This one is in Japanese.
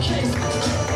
ひどいで。